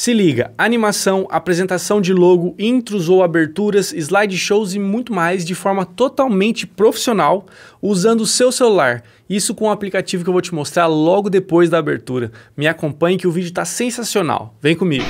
Se liga, animação, apresentação de logo, intros ou aberturas, slideshows e muito mais de forma totalmente profissional usando o seu celular. Isso com o aplicativo que eu vou te mostrar logo depois da abertura. Me acompanhe que o vídeo está sensacional. Vem comigo.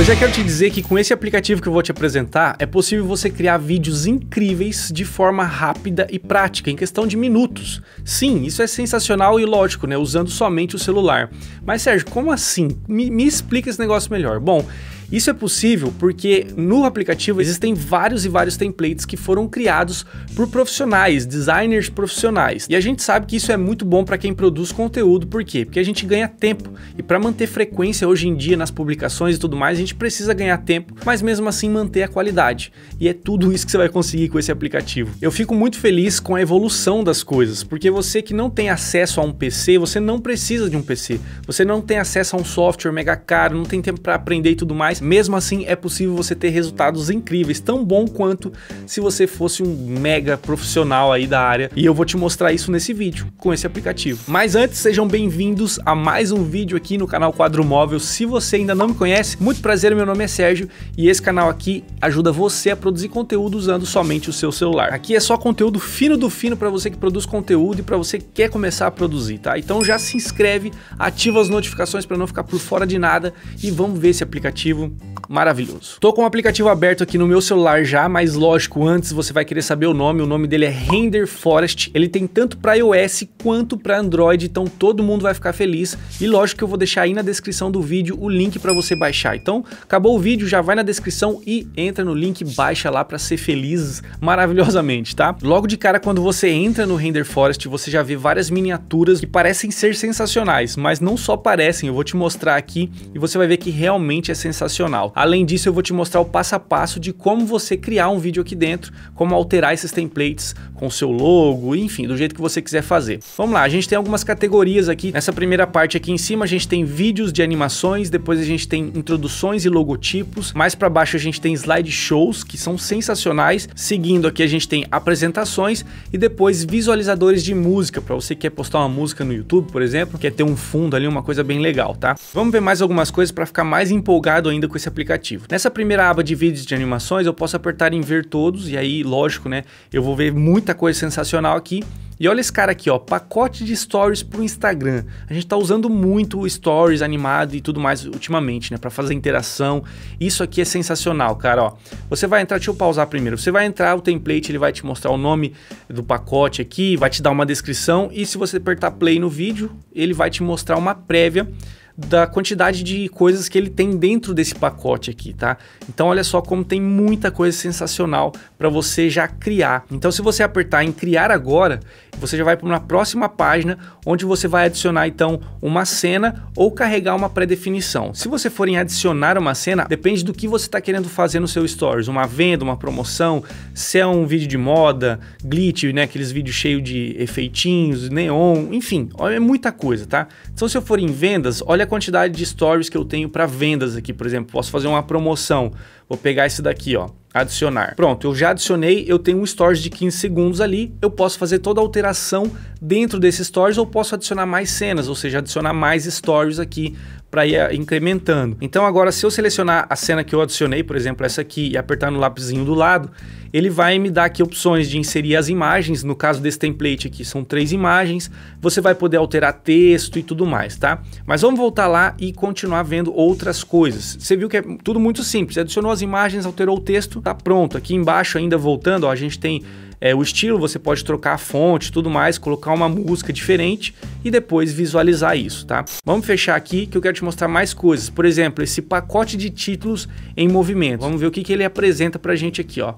Eu já quero te dizer que com esse aplicativo que eu vou te apresentar, é possível você criar vídeos incríveis de forma rápida e prática, em questão de minutos. Sim, isso é sensacional e lógico, né? Usando somente o celular. Mas Sérgio, como assim? Me, me explica esse negócio melhor. Bom, isso é possível porque no aplicativo existem vários e vários templates que foram criados por profissionais, designers profissionais. E a gente sabe que isso é muito bom para quem produz conteúdo, por quê? Porque a gente ganha tempo. E para manter frequência hoje em dia nas publicações e tudo mais, a gente precisa ganhar tempo, mas mesmo assim manter a qualidade. E é tudo isso que você vai conseguir com esse aplicativo. Eu fico muito feliz com a evolução das coisas, porque você que não tem acesso a um PC, você não precisa de um PC. Você não tem acesso a um software mega caro, não tem tempo para aprender e tudo mais mesmo assim é possível você ter resultados incríveis, tão bom quanto se você fosse um mega profissional aí da área. E eu vou te mostrar isso nesse vídeo, com esse aplicativo. Mas antes, sejam bem-vindos a mais um vídeo aqui no canal Quadro Móvel. Se você ainda não me conhece, muito prazer, meu nome é Sérgio e esse canal aqui ajuda você a produzir conteúdo usando somente o seu celular. Aqui é só conteúdo fino do fino para você que produz conteúdo e para você que quer começar a produzir, tá? Então já se inscreve, ativa as notificações para não ficar por fora de nada e vamos ver esse aplicativo maravilhoso. Tô com o aplicativo aberto aqui no meu celular já, mas lógico, antes você vai querer saber o nome. O nome dele é Render Forest. Ele tem tanto para iOS quanto para Android, então todo mundo vai ficar feliz. E lógico que eu vou deixar aí na descrição do vídeo o link para você baixar. Então, acabou o vídeo, já vai na descrição e entra no link, baixa lá para ser feliz maravilhosamente, tá? Logo de cara, quando você entra no Render Forest, você já vê várias miniaturas que parecem ser sensacionais, mas não só parecem, eu vou te mostrar aqui e você vai ver que realmente é sensacional sensacional. Além disso, eu vou te mostrar o passo a passo de como você criar um vídeo aqui dentro, como alterar esses templates com seu logo, enfim, do jeito que você quiser fazer. Vamos lá, a gente tem algumas categorias aqui. Nessa primeira parte aqui em cima, a gente tem vídeos de animações, depois a gente tem introduções e logotipos. Mais para baixo a gente tem slideshows, que são sensacionais. Seguindo aqui a gente tem apresentações e depois visualizadores de música, para você que quer postar uma música no YouTube, por exemplo, quer ter um fundo ali, uma coisa bem legal, tá? Vamos ver mais algumas coisas para ficar mais empolgado ainda com esse aplicativo. Nessa primeira aba de vídeos de animações, eu posso apertar em ver todos e aí, lógico, né, eu vou ver muita coisa sensacional aqui. E olha esse cara aqui, ó, pacote de stories para o Instagram. A gente está usando muito stories animado e tudo mais ultimamente, né, para fazer interação. Isso aqui é sensacional, cara, ó. Você vai entrar, deixa eu pausar primeiro. Você vai entrar o template, ele vai te mostrar o nome do pacote aqui, vai te dar uma descrição e se você apertar play no vídeo, ele vai te mostrar uma prévia da quantidade de coisas que ele tem dentro desse pacote aqui, tá? Então olha só como tem muita coisa sensacional para você já criar. Então se você apertar em criar agora, você já vai para uma próxima página onde você vai adicionar então uma cena ou carregar uma pré-definição. Se você for em adicionar uma cena, depende do que você está querendo fazer no seu stories, uma venda, uma promoção, se é um vídeo de moda, glitch, né, aqueles vídeos cheios de efeitinhos, neon, enfim, é muita coisa, tá? Então se eu for em vendas, olha quantidade de stories que eu tenho para vendas aqui, por exemplo, posso fazer uma promoção. Vou pegar esse daqui, ó, adicionar. Pronto, eu já adicionei, eu tenho um stories de 15 segundos ali, eu posso fazer toda a alteração dentro desses stories ou posso adicionar mais cenas, ou seja, adicionar mais stories aqui para ir eh, incrementando. Então agora se eu selecionar a cena que eu adicionei, por exemplo essa aqui, e apertar no lapisinho do lado, ele vai me dar aqui opções de inserir as imagens, no caso desse template aqui são três imagens, você vai poder alterar texto e tudo mais, tá? Mas vamos voltar lá e continuar vendo outras coisas. Você viu que é tudo muito simples, adicionou as imagens, alterou o texto, tá pronto. Aqui embaixo ainda voltando, ó, a gente tem é, o estilo, você pode trocar a fonte tudo mais, colocar uma música diferente e depois visualizar isso, tá? Vamos fechar aqui que eu quero te mostrar mais coisas. Por exemplo, esse pacote de títulos em movimento. Vamos ver o que, que ele apresenta pra gente aqui, ó.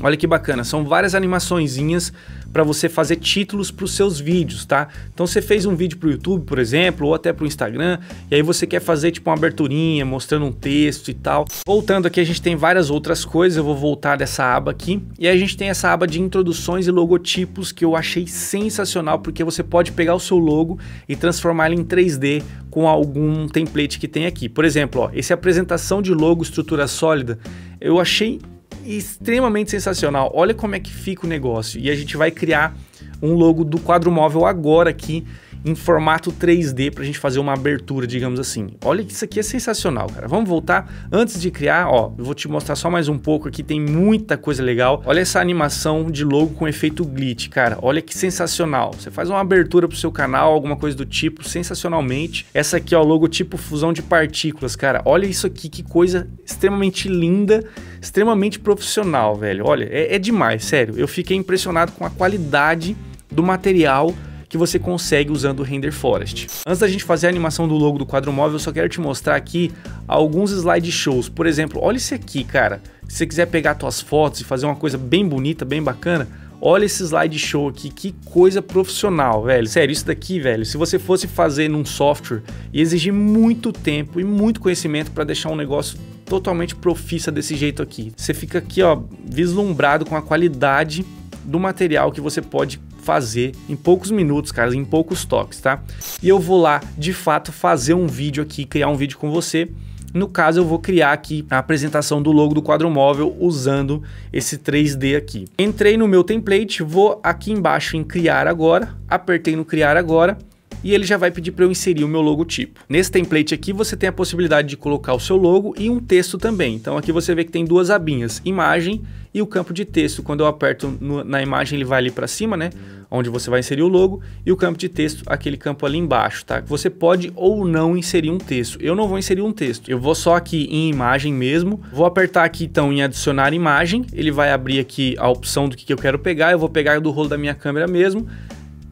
Olha que bacana, são várias animaçõezinhas para você fazer títulos para os seus vídeos, tá? Então você fez um vídeo para o YouTube, por exemplo, ou até para o Instagram, e aí você quer fazer tipo uma aberturinha, mostrando um texto e tal. Voltando aqui, a gente tem várias outras coisas, eu vou voltar dessa aba aqui, e aí a gente tem essa aba de introduções e logotipos que eu achei sensacional, porque você pode pegar o seu logo e transformar ele em 3D com algum template que tem aqui. Por exemplo, ó, esse apresentação de logo estrutura sólida, eu achei extremamente sensacional. Olha como é que fica o negócio. E a gente vai criar um logo do quadro móvel agora aqui em formato 3D para a gente fazer uma abertura, digamos assim. Olha que isso aqui é sensacional, cara. Vamos voltar. Antes de criar, ó, eu vou te mostrar só mais um pouco aqui, tem muita coisa legal. Olha essa animação de logo com efeito glitch, cara. Olha que sensacional. Você faz uma abertura pro seu canal, alguma coisa do tipo, sensacionalmente. Essa aqui, ó, logo tipo fusão de partículas, cara. Olha isso aqui, que coisa extremamente linda, extremamente profissional, velho. Olha, é, é demais, sério. Eu fiquei impressionado com a qualidade do material que você consegue usando o Render Forest. Antes da gente fazer a animação do logo do quadro móvel, eu só quero te mostrar aqui alguns slideshows. Por exemplo, olha esse aqui, cara. Se você quiser pegar suas fotos e fazer uma coisa bem bonita, bem bacana, Olha esse slideshow aqui, que coisa profissional, velho. Sério, isso daqui, velho, se você fosse fazer num software, ia exigir muito tempo e muito conhecimento para deixar um negócio totalmente profissa desse jeito aqui. Você fica aqui, ó, vislumbrado com a qualidade do material que você pode fazer em poucos minutos, cara, em poucos toques, tá? E eu vou lá, de fato, fazer um vídeo aqui, criar um vídeo com você. No caso, eu vou criar aqui a apresentação do logo do quadro móvel usando esse 3D aqui. Entrei no meu template, vou aqui embaixo em criar agora, apertei no criar agora e ele já vai pedir para eu inserir o meu logotipo. Nesse template aqui você tem a possibilidade de colocar o seu logo e um texto também. Então aqui você vê que tem duas abinhas, imagem e o campo de texto. Quando eu aperto no, na imagem ele vai ali para cima, né? Onde você vai inserir o logo e o campo de texto, aquele campo ali embaixo, tá? Você pode ou não inserir um texto. Eu não vou inserir um texto. Eu vou só aqui em imagem mesmo. Vou apertar aqui então em adicionar imagem. Ele vai abrir aqui a opção do que eu quero pegar. Eu vou pegar do rolo da minha câmera mesmo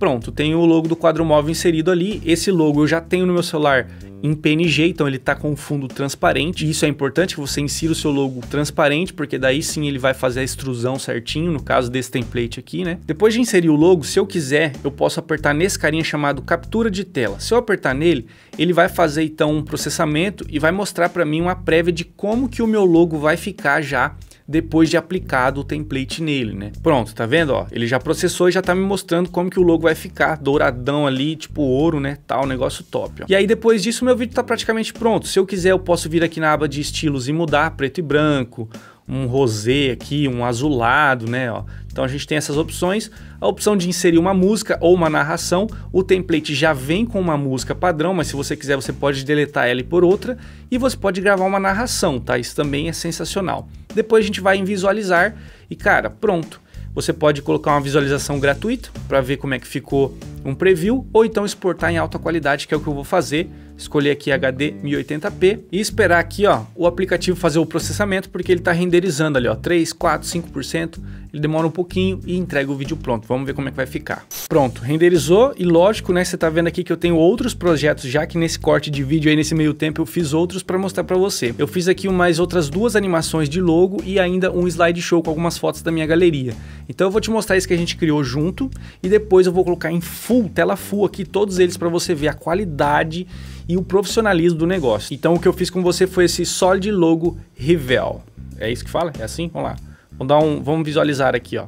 Pronto, tem o logo do quadro móvel inserido ali. Esse logo eu já tenho no meu celular em PNG, então ele está com fundo transparente. Isso é importante que você insira o seu logo transparente, porque daí sim ele vai fazer a extrusão certinho, no caso desse template aqui, né? Depois de inserir o logo, se eu quiser, eu posso apertar nesse carinha chamado captura de tela. Se eu apertar nele, ele vai fazer então um processamento e vai mostrar para mim uma prévia de como que o meu logo vai ficar já depois de aplicado o template nele, né? Pronto, tá vendo? Ó, ele já processou e já tá me mostrando como que o logo vai ficar, douradão ali, tipo ouro, né? Tal, negócio top. Ó. E aí depois disso meu vídeo tá praticamente pronto. Se eu quiser eu posso vir aqui na aba de estilos e mudar preto e branco, um rosé aqui, um azulado, né? Ó. Então a gente tem essas opções. A opção de inserir uma música ou uma narração. O template já vem com uma música padrão, mas se você quiser você pode deletar ela por outra. E você pode gravar uma narração, tá? Isso também é sensacional. Depois a gente vai em visualizar e cara, pronto. Você pode colocar uma visualização gratuita para ver como é que ficou um preview ou então exportar em alta qualidade, que é o que eu vou fazer escolher aqui HD 1080p e esperar aqui ó, o aplicativo fazer o processamento porque ele está renderizando ali ó, 3, 4, 5%, ele demora um pouquinho e entrega o vídeo pronto. Vamos ver como é que vai ficar. Pronto, renderizou e lógico, né, você está vendo aqui que eu tenho outros projetos já que nesse corte de vídeo aí nesse meio tempo eu fiz outros para mostrar para você. Eu fiz aqui mais outras duas animações de logo e ainda um slideshow com algumas fotos da minha galeria. Então eu vou te mostrar isso que a gente criou junto e depois eu vou colocar em full, tela full aqui todos eles para você ver a qualidade e o profissionalismo do negócio. Então o que eu fiz com você foi esse Solid Logo Rivel. É isso que fala? É assim? Vamos lá. Vamos, dar um, vamos visualizar aqui, ó,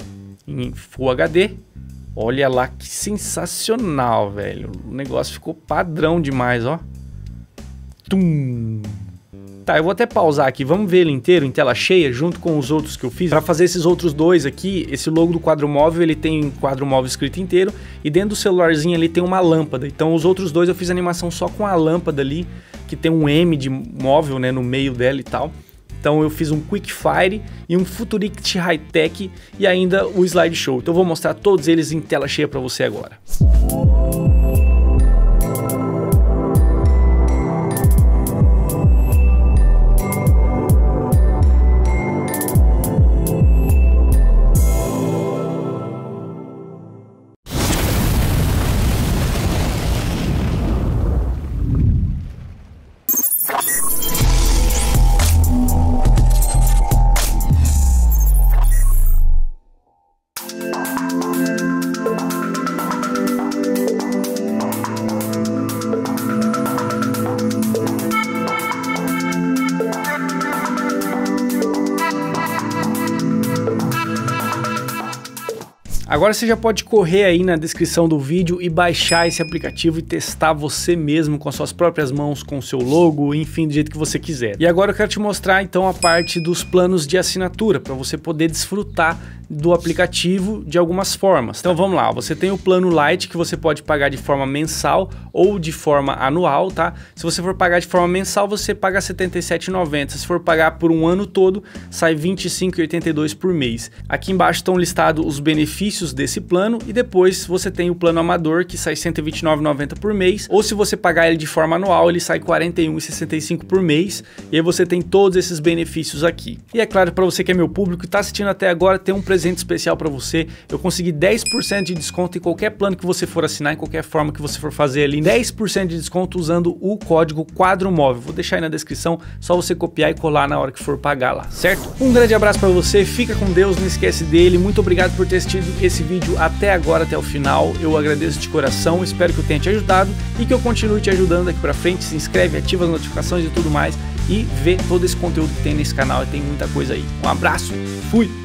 em Full HD. Olha lá que sensacional, velho. O negócio ficou padrão demais, ó. Tum. Tá, eu vou até pausar aqui, vamos ver ele inteiro em tela cheia, junto com os outros que eu fiz. Para fazer esses outros dois aqui, esse logo do quadro móvel, ele tem quadro móvel escrito inteiro, e dentro do celularzinho ali tem uma lâmpada. Então os outros dois eu fiz animação só com a lâmpada ali, que tem um M de móvel, né, no meio dela e tal. Então eu fiz um Quick Fire e um Futurist High Tech e ainda o Slideshow. Então eu vou mostrar todos eles em tela cheia para você agora. Agora você já pode correr aí na descrição do vídeo e baixar esse aplicativo e testar você mesmo com as suas próprias mãos, com o seu logo, enfim, do jeito que você quiser. E agora eu quero te mostrar então a parte dos planos de assinatura, para você poder desfrutar do aplicativo de algumas formas. Então vamos lá, você tem o plano Lite que você pode pagar de forma mensal ou de forma anual, tá? Se você for pagar de forma mensal, você paga R$ 77,90. Se for pagar por um ano todo, sai R$ 25,82 por mês. Aqui embaixo estão listados os benefícios desse plano e depois você tem o plano amador que sai R$ 129,90 por mês, ou se você pagar ele de forma anual, ele sai R$ 41,65 por mês, e aí você tem todos esses benefícios aqui. E é claro, para você que é meu público e está assistindo até agora, tem um presente especial para você. Eu consegui 10% de desconto em qualquer plano que você for assinar, em qualquer forma que você for fazer ali, 10% de desconto usando o código Quadro Móvel. Vou deixar aí na descrição, só você copiar e colar na hora que for pagar lá, certo? Um grande abraço para você, fica com Deus, não esquece dele. Muito obrigado por ter assistido esse vídeo até agora, até o final. Eu agradeço de coração, espero que eu tenha te ajudado e que eu continue te ajudando daqui para frente. Se inscreve, ativa as notificações e tudo mais e vê todo esse conteúdo que tem nesse canal e tem muita coisa aí. Um abraço, fui!